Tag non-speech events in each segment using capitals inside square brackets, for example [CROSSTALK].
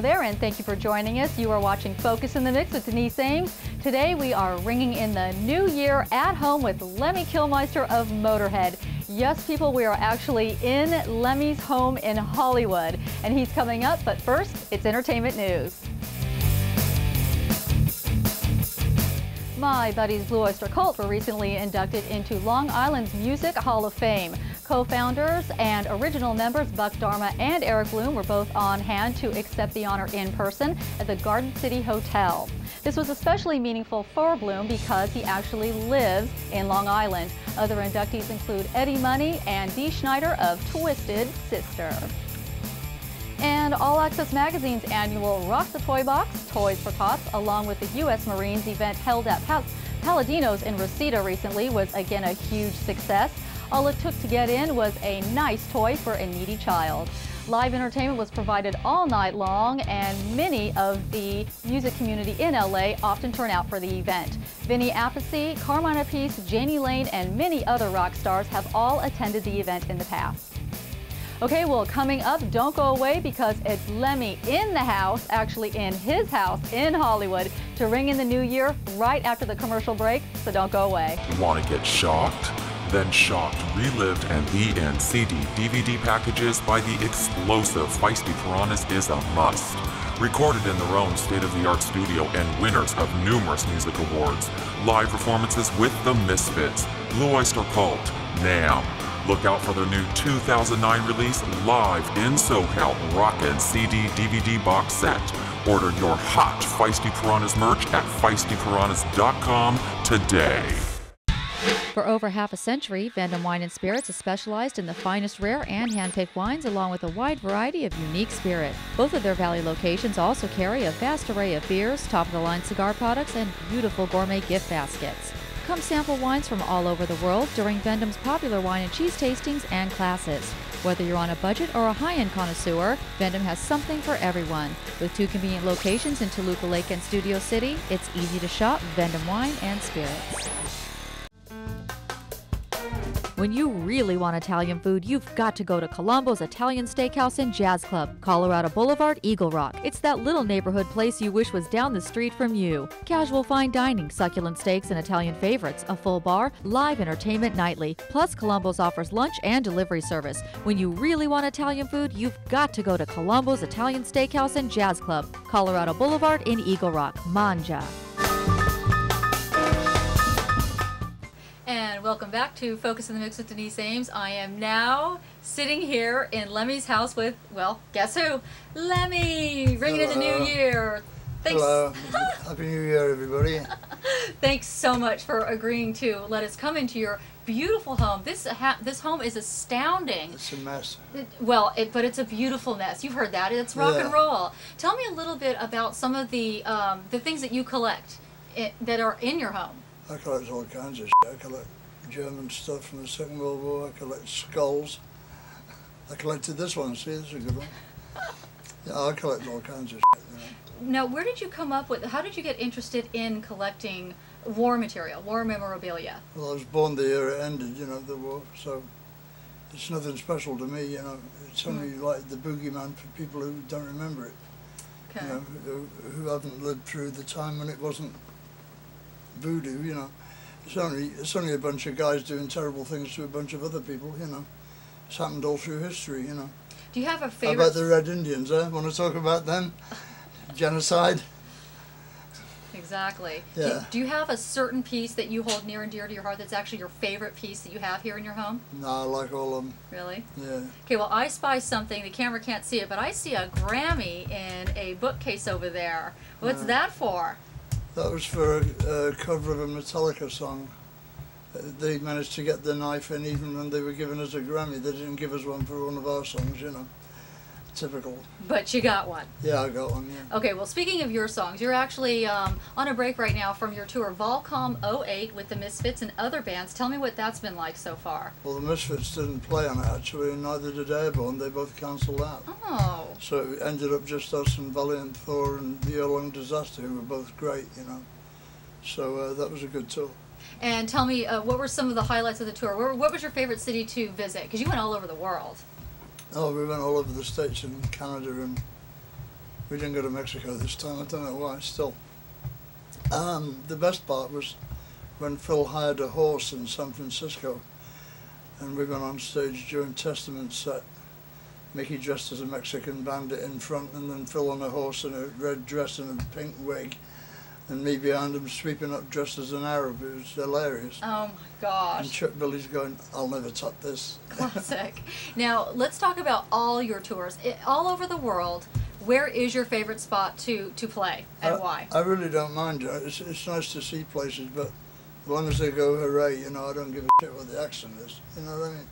There, and thank you for joining us. You are watching Focus in the Mix with Denise Ames. Today we are ringing in the new year at home with Lemmy Kilmister of Motorhead. Yes, people, we are actually in Lemmy's home in Hollywood, and he's coming up, but first, it's entertainment news. My buddies Blue Oyster Cult were recently inducted into Long Island's Music Hall of Fame. Co-founders and original members Buck Dharma and Eric Bloom were both on hand to accept the honor in person at the Garden City Hotel. This was especially meaningful for Bloom because he actually lives in Long Island. Other inductees include Eddie Money and Dee Snider of Twisted Sister. And All Access Magazine's annual Rock the Toy Box, Toys for Tots, along with the U.S. Marines event held at Pal Paladinos in Reseda recently, was again a huge success. All it took to get in was a nice toy for a needy child. Live entertainment was provided all night long, and many of the music community in LA often turn out for the event. Vinny Appice, Carmine Appice, Jani Lane, and many other rock stars have all attended the event in the past. Okay, well, coming up, don't go away because it's Lemmy in the house, actually in his house in Hollywood, to ring in the new year right after the commercial break, so don't go away. Want to get shocked? Then Shocked, Relived, and Be In CD DVD packages by the explosive Feisty Piranhas is a must. Recorded in their own state of the art studio and winners of numerous music awards. Live performances with the Misfits, Blue Oyster Cult, NAMM, Look out for their new 2009 release, Live in SoCal Rockin' CD DVD box set. Order your hot Feisty Piranhas merch at feistypiranhas.com today. For over half a century, Vendome Wine and Spirits has specialized in the finest rare and hand-picked wines along with a wide variety of unique spirit. Both of their Valley locations also carry a vast array of beers, top-of-the-line cigar products, and beautiful gourmet gift baskets. Come sample wines from all over the world during Vendome's popular wine and cheese tastings and classes. Whether you're on a budget or a high-end connoisseur, Vendome has something for everyone. With two convenient locations in Toluca Lake and Studio City, it's easy to shop Vendome Wine and Spirits. When you really want Italian food, you've got to go to Colombo's Italian Steakhouse and Jazz Club, Colorado Boulevard, Eagle Rock. It's that little neighborhood place you wish was down the street from you. Casual fine dining, succulent steaks, and Italian favorites, a full bar, live entertainment nightly. Plus, Colombo's offers lunch and delivery service. When you really want Italian food, you've got to go to Colombo's Italian Steakhouse and Jazz Club, Colorado Boulevard in Eagle Rock. Manja. And welcome back to Focus in the Mix with Denise Ames. I am now sitting here in Lemmy's house with, well, guess who? Lemmy! Ringing in the new year. Thanks. Hello. [LAUGHS] Happy New Year, everybody. Thanks so much for agreeing to let us come into your beautiful home. This this home is astounding. It's a mess. It, well, it, but it's a beautiful mess. You've heard that. It's rock yeah. and roll. Tell me a little bit about some of the um, the things that you collect it, that are in your home. I collect all kinds of shit. I collect German stuff from the Second World War. I collect skulls. I collected this one. See, this is a good one. Yeah, I collect all kinds of shit. You know. Now, where did you come up with, how did you get interested in collecting war material, war memorabilia? Well, I was born the year it ended, you know, the war, so it's nothing special to me, you know. It's only mm. like the boogeyman for people who don't remember it. Okay. You know, who, who haven't lived through the time when it wasn't voodoo, you know. It's only, it's only a bunch of guys doing terrible things to a bunch of other people, you know. It's happened all through history, you know. Do you have a favorite? How about the Red Indians, eh? Want to talk about them? [LAUGHS] Genocide? Exactly. Yeah. Do, do, you have a certain piece that you hold near and dear to your heart that's actually your favorite piece that you have here in your home? No, I like all of them. Really? Yeah. Okay, well, I spy something. The camera can't see it, but I see a Grammy in a bookcase over there. What's that for? That was for a, a cover of a Metallica song. Uh, they managed to get the knife in even when they were giving us a Grammy. They didn't give us one for one of our songs, you know typical. But you got one. Yeah, I got one, yeah. Okay, well, speaking of your songs, you're actually um, on a break right now from your tour Volcom 08 with the Misfits and other bands. Tell me what that's been like so far. Well, the Misfits didn't play on it, actually, and neither did Airborne. They both cancelled out. Oh. So it ended up just us and Valiant Thorr and The Year-Long Disaster, who were both great, you know. So uh, that was a good tour. And tell me, uh, what were some of the highlights of the tour? What was your favorite city to visit? Because you went all over the world. Oh, we went all over the States and Canada and We didn't go to Mexico this time. I don't know why. Still, um, the best part was when Phil hired a horse in San Francisco, and we went on stage during Testament set. Mikkey dressed as a Mexican bandit in front, and then Phil on a horse in a red dress and a pink wig, and me behind him sweeping up dressed as an Arab. It was hilarious. Oh my gosh. And. Chuck Billy's going, I'll never top this. [LAUGHS] Classic. now, let's talk about all your tours. I all over the world, where is your favorite spot to, to play and I, why? I really don't mind. It's, it's nice to see places, but as long as they go hooray, you know, I don't give a shit what the accent is. You know what I mean?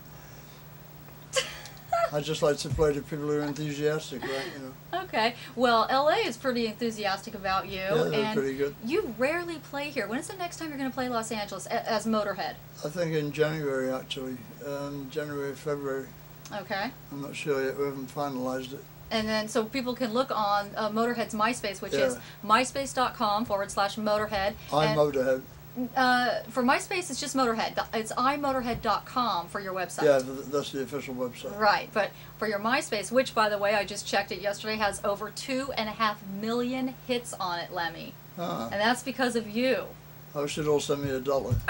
I just like to play to people who are enthusiastic, right? You know, Okay. Well, LA is pretty enthusiastic about you. yeah, they're and pretty good. you rarely play here. When is the next time you're going to play Los Angeles as Motorhead? I think in January actually, um, January, February. Okay. I'm not sure yet. We haven't finalised it. And then so people can look on uh, Motorhead's MySpace, which is myspace.com forward slash Motorhead. I'm Motorhead. Uh, for MySpace, it's just Motorhead. It's iMotorhead.com for your website. Yeah, th- that's the official website. Right, but for your MySpace, which by the way, I just checked it yesterday, has over two and a half million hits on it, Lemmy. Ah, And that's because of you. I should all send me a dollar. [LAUGHS]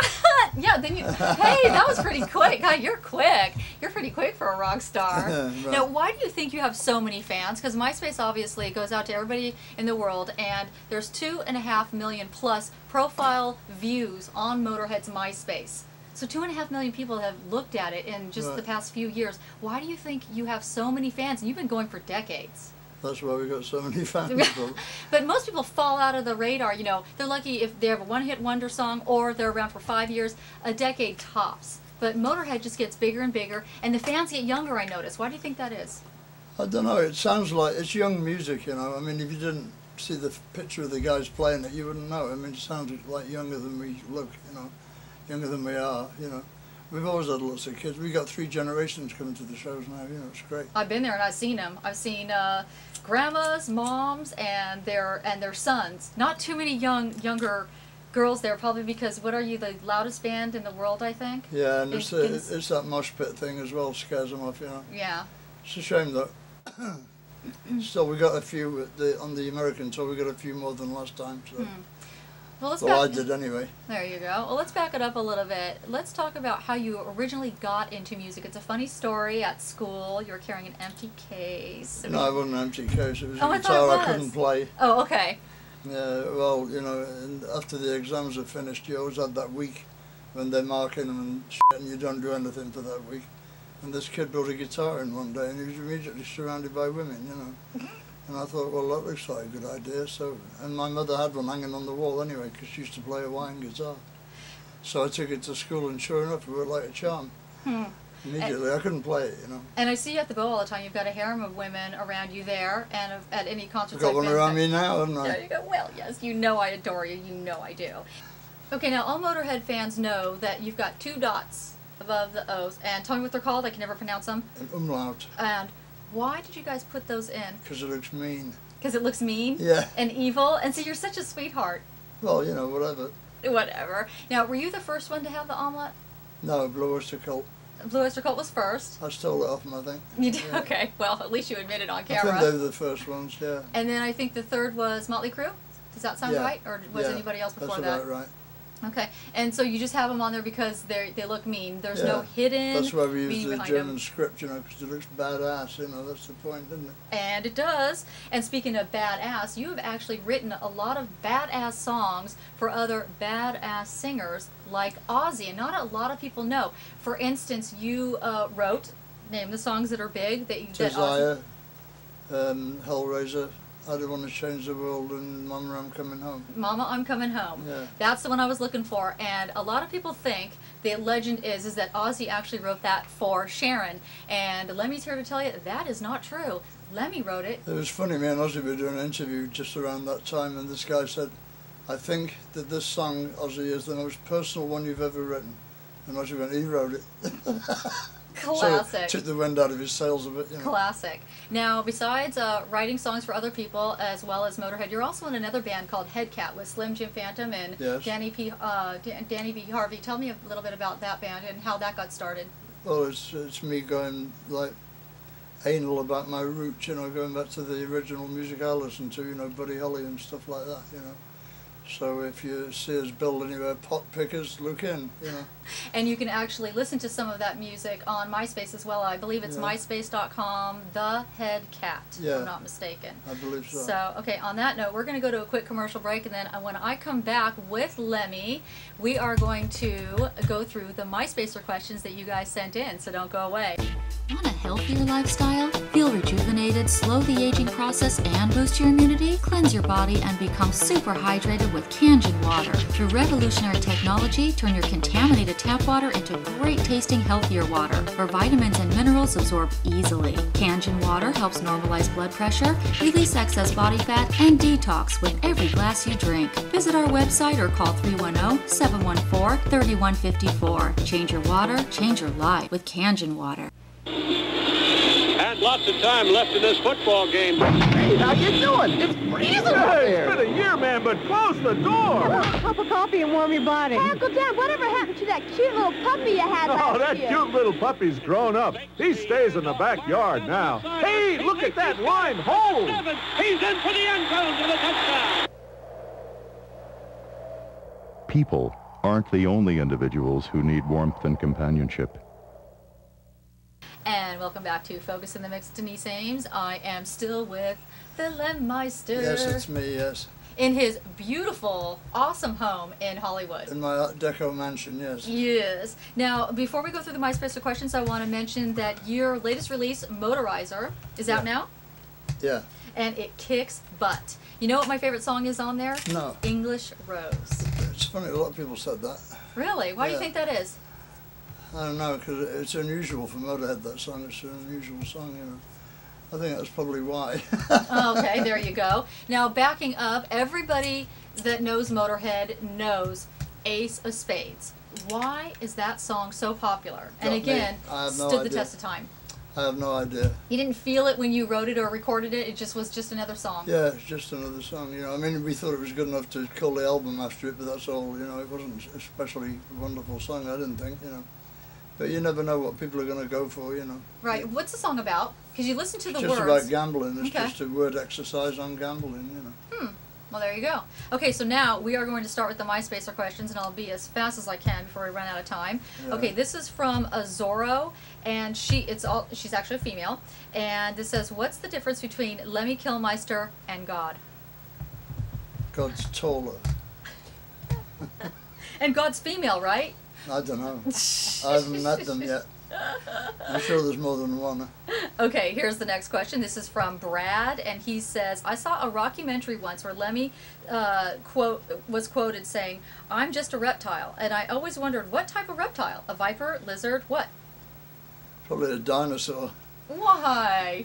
Yeah, then you. hey, that was pretty quick. God, you're quick. You're pretty quick for a rock star. [LAUGHS] Right. Now, why do you think you have so many fans? Because MySpace obviously goes out to everybody in the world, and there's two and a half million plus profile views on Motorhead's MySpace. So two and a half million people have looked at it in just the past few years. Why do you think you have so many fans? And you've been going for decades. That's why we got so many [LAUGHS] fans. But But most people fall out of the radar. You know, they're lucky if they have a one-hit wonder song or they're around for five years, a decade tops. But Motorhead just gets bigger and bigger, and the fans get younger. I notice. Why do you think that is? I don't know. It sounds like it's young music, you know. I mean, if you didn't see the picture of the guys playing it, you wouldn't know. I mean, it sounds like younger than we look, you know, younger than we are, you know. We've always had lots of kids. We've got three generations coming to the shows now. You know, it's great. I've been there and I've seen them. I've seen uh, grandmas, moms, and their and their sons. Not too many young younger girls there, probably because what are you the loudest band in the world? I think. Yeah, and It it's, gets- it's that mosh pit thing as well scares them off, you know. Yeah. It's a shame though. Still, we got a few the, on the American tour. We got a few more than last time. So, Hmm. Well, let's I back- did anyway. There you go. Well, let's back it up a little bit. Let's talk about how you originally got into music. It's a funny story. At school, you were carrying an empty case. No, it wasn't an empty case. It was Oh, a I guitar I was. couldn't play. Oh, okay. Yeah, well, you know, and after the exams are finished, you always have that week when they're marking them and shit, and you don't do anything for that week. And this kid brought a guitar in one day, and he was immediately surrounded by women, you know. [LAUGHS] And I thought, well, that looks like a good idea. So, and my mother had one hanging on the wall anyway, because she used to play a Hawaiian guitar. So I took it to school, and sure enough, it worked like a charm. Hmm. Immediately, I couldn't play it, you know. And I see you at the bow all the time. You've got a harem of women around you there, and of- at any I've concert. got one around me now, haven't I? There you go. Well, yes, you know I adore you. You know I do. Okay, now all Motorhead fans know that you've got two dots above the O's, and tell me what they're called. I can never pronounce them. An umlaut, And why did you guys put those in? because it looks mean. Because it looks mean Yeah. and evil, and so you're such a sweetheart. Well, you know, whatever. Whatever. Now, were you the first one to have the omelet? No, Blue Oyster Cult. Blue Oyster Cult was first. I stole it off them, I think. You did Yeah. okay. Well, at least you admitted on camera. I think they were the first ones, yeah. And then I think the third was Motley Crue. Does that sound Yeah. right, or was yeah, anybody else before That's that? about right. Okay. And so you just have them on there because they they look mean. There's no hidden. That's why we use the German 'em. script, you know, because it looks badass, you know, that's the point, isn't it? And it does. And speaking of badass, you have actually written a lot of badass songs for other badass singers like Ozzy, and not a lot of people know. For instance, you uh, wrote, name the songs that are big that you that Ozzy. Desire, um, Hellraiser, I Don't Want to Change the World, and Mama, I'm Coming Home. Mama, I'm coming home. Yeah. That's the one I was looking for, and a lot of people think the legend is is that Ozzy actually wrote that for Sharon, and Lemmy's here to tell you that is not true. Lemmy wrote it. It was funny, me and Ozzy were doing an interview just around that time, and this guy said, I think that this song, Ozzy, is the most personal one you've ever written. And Ozzy went, he wrote it. [LAUGHS] So Classic. it took the wind out of his sails a bit, you know. Classic. Now, besides uh, writing songs for other people as well as Motorhead, you're also in another band called Headcat with Slim Jim Phantom and Yes. Danny P. Uh, Dan- Danny B. Harvey. Tell me a little bit about that band and how that got started. Well, it's, it's me going, like, anal about my roots, you know, going back to the original music I listened to, you know, Buddy Holly and stuff like that, you know. So if you see us build anywhere pot pickers, look in, you know. [LAUGHS] And you can actually listen to some of that music on MySpace as well. I believe it's Yeah. myspace.com, The Head Cat, if Yeah. I'm not mistaken. I believe so. So, okay, on that note, we're going to go to a quick commercial break, and then uh, when I come back with Lemmy, we are going to go through the MySpacer questions that you guys sent in, so don't go away. Want a healthier lifestyle? Feel rejuvenated, slow the aging process, and boost your immunity? Cleanse your body and become super hydrated with Kangen water. Through revolutionary technology, turn your contaminated tap water into great tasting, healthier water, where vitamins and minerals absorb easily. Kangen water helps normalize blood pressure, release excess body fat, and detox with every glass you drink. Visit our website or call 310 714 3154. Change your water, change your life with Kangen water. And lots of time left in this football game. Hey, how you doing? It's freezing out Hey, there. it's been a year, man, but close the door. Have a Cup of coffee and warm your body. Hey, Uncle John, whatever happened to that cute little puppy you had oh, last year? Oh, that cute little puppy's grown up. He stays in the backyard now. Hey, look at that line hold. He's in for the end zone for the touchdown. People aren't the only individuals who need warmth and companionship. And welcome back to Focus in the Mix, Denise Ames. I am still with the Lemmeister Yes, it's me, yes. in his beautiful, awesome home in Hollywood. In my Art Deco mansion, yes. Yes. Now, before we go through the MySpace questions, I want to mention that your latest release, Motorizer, is out now, Yeah. and it kicks butt. You know what my favorite song is on there? No. English Rose. It's funny, a lot of people said that. Really? Why do you think that is? I don't know, because it's unusual for Motorhead, that song. It's an unusual song, you know. I think that's probably why. [LAUGHS] Oh, okay, there you go. Now, backing up, everybody that knows Motorhead knows Ace of Spades. Why is that song so popular? And Got again, I have no stood the idea. test of time. I have no idea. You didn't feel it when you wrote it or recorded it. It just was just another song. Yeah, it's just another song, you know. I mean, we thought it was good enough to call the album after it, but that's all, you know. It wasn't a especially wonderful song, I didn't think, you know. But you never know what people are going to go for, you know. Right. What's the song about? Because you listen to the It's just words. about gambling. It's Okay. just a word exercise on gambling, you know. Hmm. Well, there you go. Okay, so now we are going to start with the MySpacer questions, and I'll be as fast as I can before we run out of time. Yeah. Okay, this is from Azoro, and she it's all she's actually a female, and this says, "What's the difference between Lemmy Kilmister and God?" God's taller. [LAUGHS] And God's female, right? I don't know. I haven't met them yet. I'm sure there's more than one. Okay, here's the next question. This is from Brad, and he says, "I saw a rockumentary once where Lemmy uh, quote was quoted saying, "I'm just a reptile," and I always wondered what type of reptile? A viper, lizard, what? Probably a dinosaur. Why?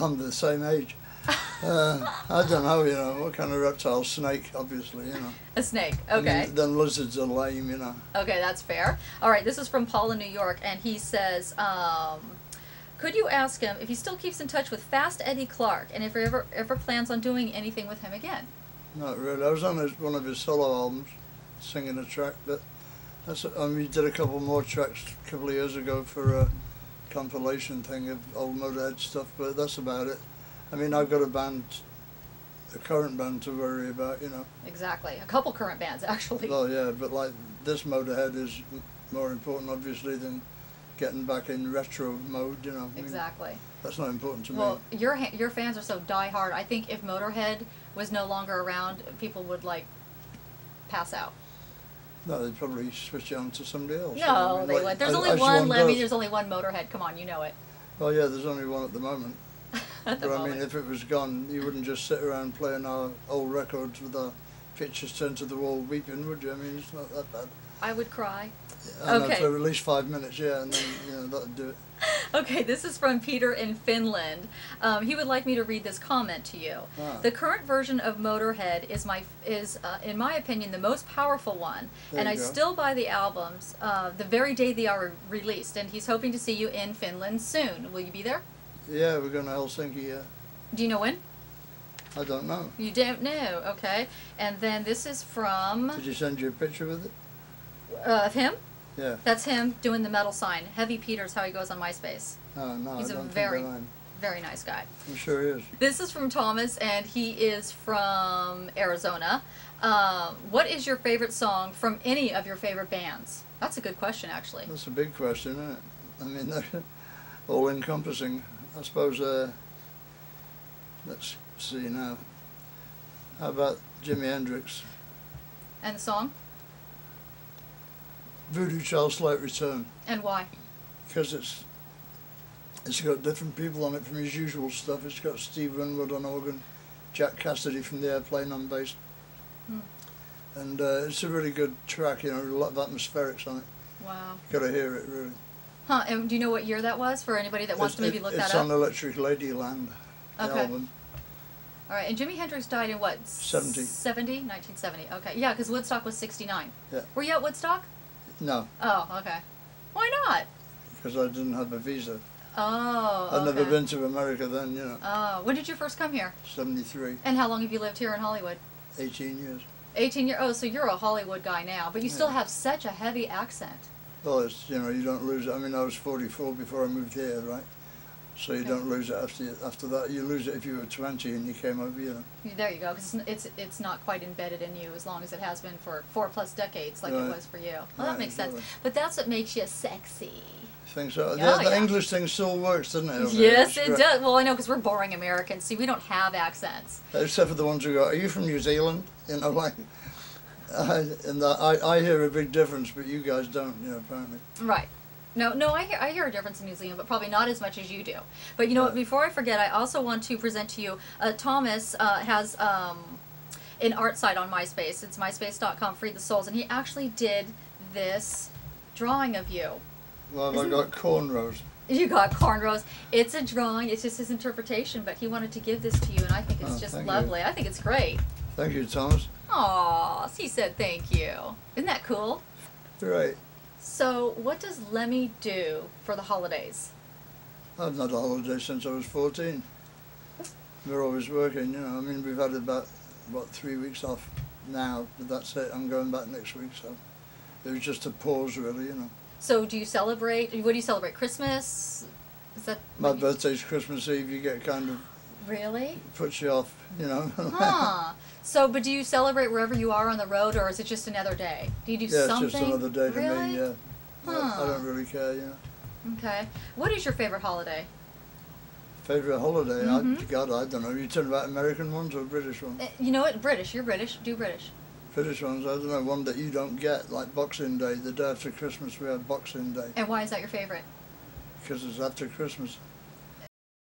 I'm the same age. Uh, I don't know, you know, what kind of reptile? Snake, obviously, you know. A snake. Okay. mean, then lizards are lame, you know. Okay, that's fair. All right, this is from Paul in New York, and he says, um, could you ask him if he still keeps in touch with Fast Eddie Clarke, and if he ever ever plans on doing anything with him again? Not really. I was on his, one of his solo albums, singing a track, but that's. I mean, he did a couple more tracks a couple of years ago for a compilation thing of old Motorhead stuff, but that's about it. I mean, I've got a band, a current band to worry about, you know. Exactly. A couple current bands, actually. Well, yeah, but like this Motorhead is more important, obviously, than getting back in retro mode, you know. I mean, Exactly. that's not important to Well, me. your your fans are so diehard. I think if Motorhead was no longer around, people would like pass out. No, they'd probably switch it on to somebody else. No, I mean, they like, would. There's as- only one Lemmy. There's only one Motorhead. Come on, you know it. Well, yeah, there's only one at the moment. But I moment. mean, if it was gone, you wouldn't just sit around playing our old records with our pictures turned to the wall weeping, would you? I mean, it's not that bad. I would cry. I know, Okay. for at least five minutes, yeah, and then, you know, that'd do it. [LAUGHS] Okay, this is from Peter in Finland. Um, he would like me to read this comment to you. Ah. The current version of Motorhead is my is uh, in my opinion the most powerful one, There and I go. still buy the albums uh, the very day they are released. And he's hoping to see you in Finland soon. Will you be there? Yeah, we're going to Helsinki, yeah. Do you know when? I don't know. You don't know. Okay. And then this is from Did you send you a picture with it? uh, of him. Yeah. That's him doing the metal sign. Heavy Peter's how he goes on MySpace. No, no, He's I a very- Very nice guy. I'm sure he is. This is from Thomas, and he is from Arizona. Um, what is your favorite song from any of your favorite bands? That's a good question, actually. That's a big question, isn't it? I mean, [LAUGHS] they're all encompassing. I suppose, uh, let's see now. How about Jimi Hendrix? And the song? Voodoo Child Slight Return. And why? Because it's it's got different people on it from his usual stuff. It's got Steve Winwood on organ, Jack Casady from the Airplane on bass. Hmm. And uh, it's a really good track, you know, a lot of atmospherics on it. Wow. You've Got to hear it, really. Huh, and do you know what year that was for anybody that wants it's, to maybe it- look that up? It's on Electric Ladyland, Okay. album. All right, and Jimi Hendrix died in what? 70. 70? 1970. Okay, yeah, because Woodstock was 69. Yeah. Were you at Woodstock? No, Oh, okay. Why not? because I didn't have a visa. Oh, I'd never okay. been to America then, you know. Oh, when did you first come here? 73, And how long have you lived here in Hollywood? 18 years. 18 years. Oh, so you're a Hollywood guy now, but you still have such a heavy accent. Well, it's, you know, you don't lose it. I mean, I was 44 before I moved here, right? So you Okay. don't lose it after after that. You lose it if you were 20 and you came over, you know. There you go, because it's it's not quite embedded in you as long as it has been for four plus decades, like it was for you. Well, that Right, makes sense. But that's what makes you sexy. Think so? Oh, the the yeah. English thing still works, doesn't it? Yes, it great. does. Well, I know because we're boring Americans. See, we don't have accents. Except for the ones who go, are you from New Zealand? You know, [LAUGHS] like, I, and I, I hear a big difference, but you guys don't, you know, apparently. Right. No, no, I hear I hear a difference in New Zealand, but probably not as much as you do. But you know what? Before I forget, I also want to present to you. Uh, Thomas uh, has um, an art site on MySpace. It's myspace.com, free the souls, and he actually did this drawing of you. Well, Isn't I got cornrows. You got cornrows. It's a drawing. It's just his interpretation, but he wanted to give this to you, and I think it's Oh, just thank you. lovely. I think it's great. Thank you, Thomas. Aw, he said thank you. Isn't that cool? Right. So, what does Lemmy do for the holidays? I've not had a holiday since I was 14. We're always working, you know. I mean, we've had about, what, three weeks off now, but that's it. I'm going back next week, so it was just a pause, really, you know. So, do you celebrate? What do you celebrate? Christmas? Is that My birthday's Christmas Eve, you get kind of, really? puts you off, you know. Huh. [LAUGHS] So, but do you celebrate wherever you are on the road, or is it just another day? Do you do yeah, something? it's just another day to really? me, yeah. I- I, don't really care, know. Okay. What is your favorite holiday? Favorite holiday? Mhm. I, God, I don't know. You talking about American ones or British ones? Eh, You know what? British. You're British. Do British. British ones, I don't know. One that you don't get, like Boxing Day. The day after Christmas, we have Boxing Day And why is that your favorite? because it's after Christmas.